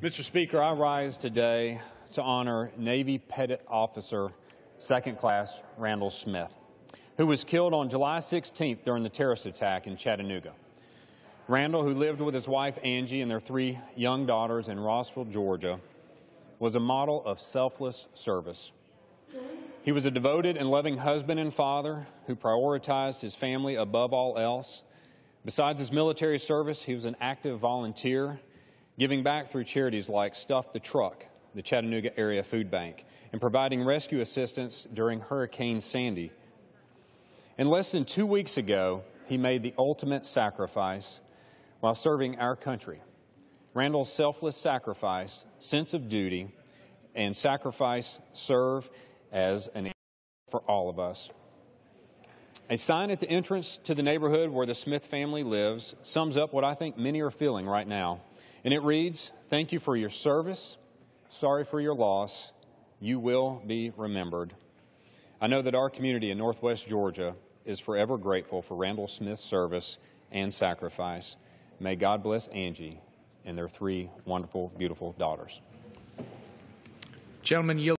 Mr. Speaker, I rise today to honor Navy Petty Officer Second Class Randall Smith, who was killed on July 16th during the terrorist attack in Chattanooga. Randall, who lived with his wife Angie and their three young daughters in Rossville, Georgia, was a model of selfless service. He was a devoted and loving husband and father who prioritized his family above all else. Besides his military service, he was an active volunteer, giving back through charities like Stuff the Truck, the Chattanooga Area Food Bank, and providing rescue assistance during Hurricane Sandy. And less than two weeks ago, he made the ultimate sacrifice while serving our country. Randall's selfless sacrifice, sense of duty, and sacrifice serve as an for all of us. A sign at the entrance to the neighborhood where the Smith family lives sums up what I think many are feeling right now. And it reads Thank you for your service. Sorry for your loss. You will be remembered. I know that our community in Northwest Georgia is forever grateful for Randall Smith's service and sacrifice. May God bless Angie and their three wonderful, beautiful daughters. Gentlemen, yield.